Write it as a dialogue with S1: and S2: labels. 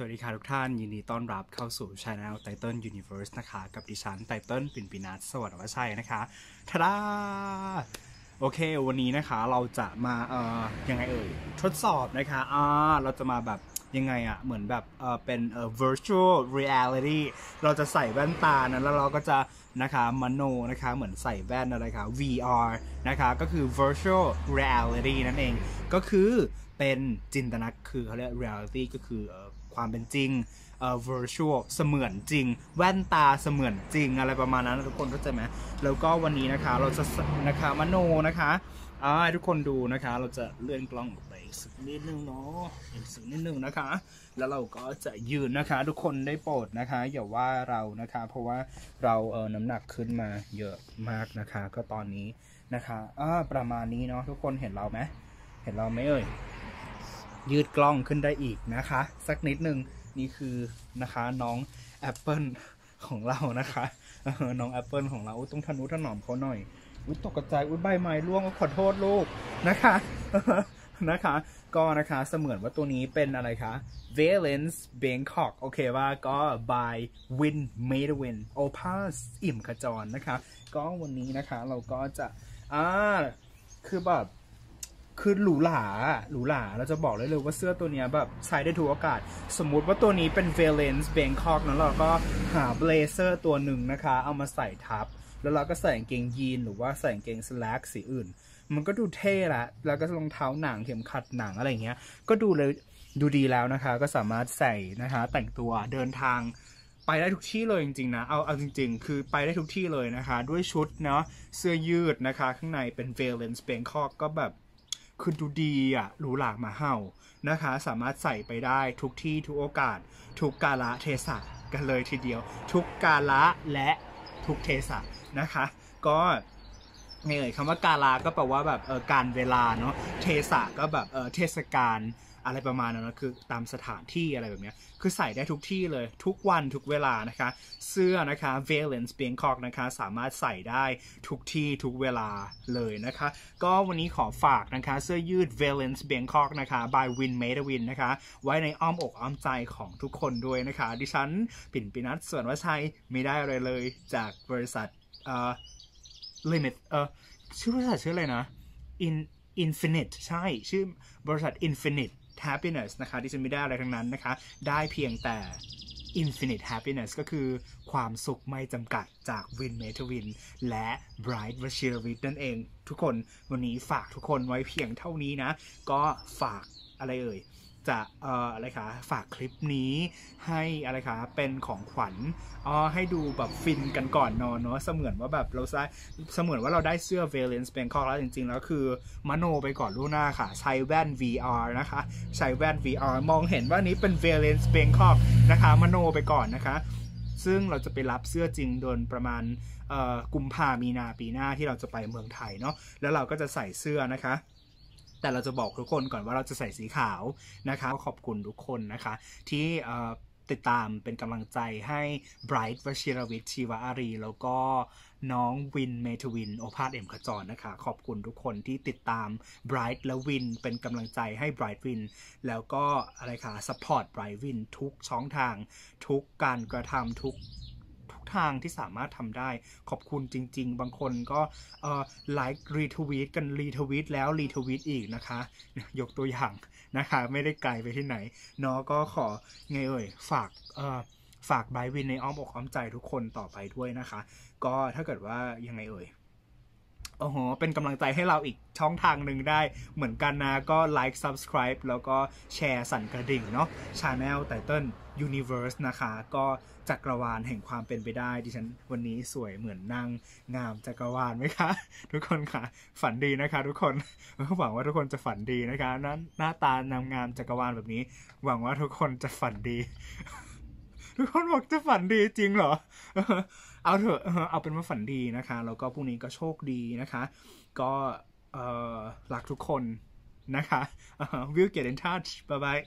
S1: สวัสดีค่ะทุกท่านยินดีต้อนรับเข้าสู่ Channel Title Universe นะคะ กับดิฉันไตเติ้ลปิ่นปินัทสวัสดิ์วชัยนะคะทาดาโอเค วันนี้นะคะเราจะมาเอ่อยังไงเอ่ยทดสอบนะคะอ่าเราจะมาแบบยังไงอะเหมือนแบบเออเป็นเอ่อ virtual reality เราจะใส่แว่นตานะแล้วเราก็จะนะคะมโนนะคะเหมือนใส่แว่นอะไรคะ VR นะคะก็คือ virtual reality นั่นเอง ก็คือเป็นจินตนาคือเขาเรียก reality ก็คืออ ความเป็นจริงเอ่อ virtual เสมือนจริง แว่นตาเสมือนจริง อะไรประมาณนั้นทุกคนเข้าใจไหมแล้วก็วันนี้นะคะเราจะนะคะมโนนะคะอ่าทุกคนดูนะคะ เราจะเลื่อนกล้องออกไปอีกสักนิดนึงเนาะอีกสักนิดนึงนะคะ แล้วเราก็จะยืนนะคะ ทุกคนได้โปรดนะคะ อย่าว่าเรานะคะ เพราะว่าเราเออน้ำหนักขึ้นมาเยอะมากนะคะ ก็ตอนนี้นะคะอ่าประมาณนี้เนาะทุกคนเห็นเราไหมเห็นเราไหมเอ่ย ยืดกล้องขึ้นได้อีกนะคะ สักนิดนึงนี่คือนะคะน้องแอปเปิลของเรานะคะน้องแอปเปิลของเราต้องทะนุถนอมเขาหน่อยอุ้ยตกกระจายอุ้ยใบไม้ร่วงขอโทษลูกนะคะนะคะ ก็นะคะเสมือนว่าตัวนี้เป็นอะไรคะ VELENCE BANGKOK โอเคว่าก็ by Win Made Win Opus อิ่มขจรนะคะ ก็วันนี้นะคะเราก็จะอ่าคือแบบ คือหรูหราหรูหราเราจะบอกเลยเลยว่าเสื้อตัวเนี้ยแบบใช้ได้ทุกโอกาส สมมุติว่าตัวนี้เป็น Valence Bangkok นะเราก็หาเบลเซอร์ตัวหนึ่งนะคะ เอามาใส่ทับ แล้วเราก็ใส่กางเกงยีนหรือว่าใส่กางเกงสแลกสีอื่น มันก็ดูเท่ละ แล้วก็รองเท้าหนังเข็มขัดหนังอะไรเงี้ย ก็ดูเลยดูดีแล้วนะคะ ก็สามารถใส่นะคะแต่งตัวเดินทางไปได้ทุกที่เลยจริงๆนะ เอาเอาจริง ๆ คือไปได้ทุกที่เลยนะคะ ด้วยชุดเนาะเสื้อยืดนะคะ ข้างในเป็น Valence Bangkok ก็แบบ คือดูดีอะหรูหรามาเห่านะคะ สามารถใส่ไปได้ทุกที่ทุกโอกาส ทุกกาละเทศะกันเลยทีเดียว ทุกกาละและทุกเทศะนะคะ ก็ไงเอ่ยคำว่ากาลาก็แปลว่าแบบเออการเวลาเนาะเทศะก็แบบเออเทศกาล อะไรประมาณนั้นนะคือตามสถานที่อะไรแบบนี้คือใส่ได้ทุกที่เลยทุกวันทุกเวลานะคะ เสื้อนะคะ Valence Bangkok นะคะ สามารถใส่ได้ทุกที่ทุกเวลาเลยนะคะ ก็วันนี้ขอฝากนะคะ เสื้อยืด Valence Bangkok นะคะ by Win Made Win นะคะ ไว้ในอ้อมอกอ้อมใจของทุกคนด้วยนะคะ ดิฉัน ปิ่นปินัทส่วนวัชัยไม่ได้อะไรเลยจากบริษัทเอ่อ limit เอ่อชื่อบริษัทชื่ออะไรนะ in infinite ใช่ ชื่อบริษัท infinite happiness นะคะที่ฉันไม่ได้อะไรทั้งนั้นนะคะ ได้เพียงแต่ infinite happiness ก็คือความสุขไม่จำกัดจากวินเมทวิน และ Bright w a s h i r a v i t นั่นเอง ทุกคนวันนี้ฝากทุกคนไว้เพียงเท่านี้นะ ก็ฝากอะไรเอ่ยจะเอ่ออะไรคะฝากคลิปนี้ให้อะไรคะเป็นของขวัญอ๋อให้ดูแบบฟินกันก่อนนอนเนาะเสมือนว่าแบบเราได้เสมือนว่าเราได้เสื้อ Valence Bangkok แล้วจริง ๆ แล้วคือมโนไปก่อนล่วงหน้าค่ะ ใช้แว่น VR นะคะ ใช้แว่น VR มองเห็นว่านี้เป็น Valence Bangkok นะคะมโนไปก่อนนะคะ ซึ่งเราจะไปรับเสื้อจริงโดนประมาณกุมภามีนาปีหน้าที่เราจะไปเมืองไทยเนาะแล้วเราก็จะใส่เสื้อนะคะ แต่เราจะบอกทุกคนก่อนว่าเราจะใส่สีขาวนะคะขอบคุณทุกคนนะคะ ที่ติดตามเป็นกำลังใจให้ Bright วชิรวิทย์ชีวอารี แล้วก็น้องวินเมทวิน โอภาสเอี่ยมขจรนะคะ ขอบคุณทุกคนที่ติดตาม Bright และวินเป็นกำลังใจให้ Bright Win แล้วก็อะไรคะ support Bright Win ทุกช่องทาง ทุกการกระทำทุก ทุกทางที่สามารถทำได้ ขอบคุณจริง ๆ บางคนก็ like retweet กัน retweet แล้ว retweet อีกนะคะ ยกตัวอย่างนะคะ ไม่ได้ไกลไปที่ไหนเนาะก็ขอไงเอ่ย ฝากฝากไบวินในอ้อมอกอ้อมใจทุกคนต่อไปด้วยนะคะ ก็ถ้าเกิดว่ายังไงเอ่ย โอ้โห เป็นกำลังใจให้เราอีกช่องทางหนึ่งได้ เหมือนกันนะ ก็ like subscribe แล้วก็แชร์สั่นกระดิ่งเนาะ Channel Title Universe นะคะ ก็จักรวาลแห่งความเป็นไปได้ ดิฉันวันนี้สวยเหมือนนางงามจักรวาลไหมคะ ทุกคนค่ะ ฝันดีนะคะทุกคน หวังว่าทุกคนจะฝันดีนะคะหน้าหน้าตานางงามจักรวาลแบบนี้ หวังว่าทุกคนจะฝันดี ทุกคนบอกจะฝันดีจริงเหรอ เอาเถอะเอาเป็นว่าฝันดีนะคะ แล้วก็พรุ่งนี้ก็โชคดีนะคะ ก็เออรักทุกคนนะคะ will get in touch bye bye